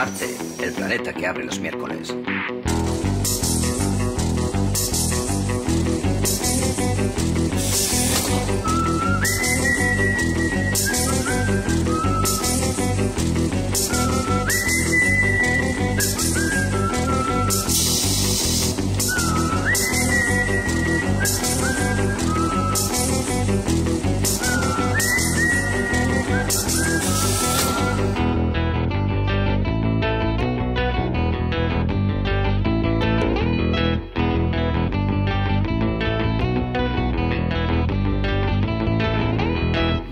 Marte, el planeta que abre los miércoles.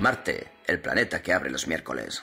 Marte, el planeta que abre los miércoles.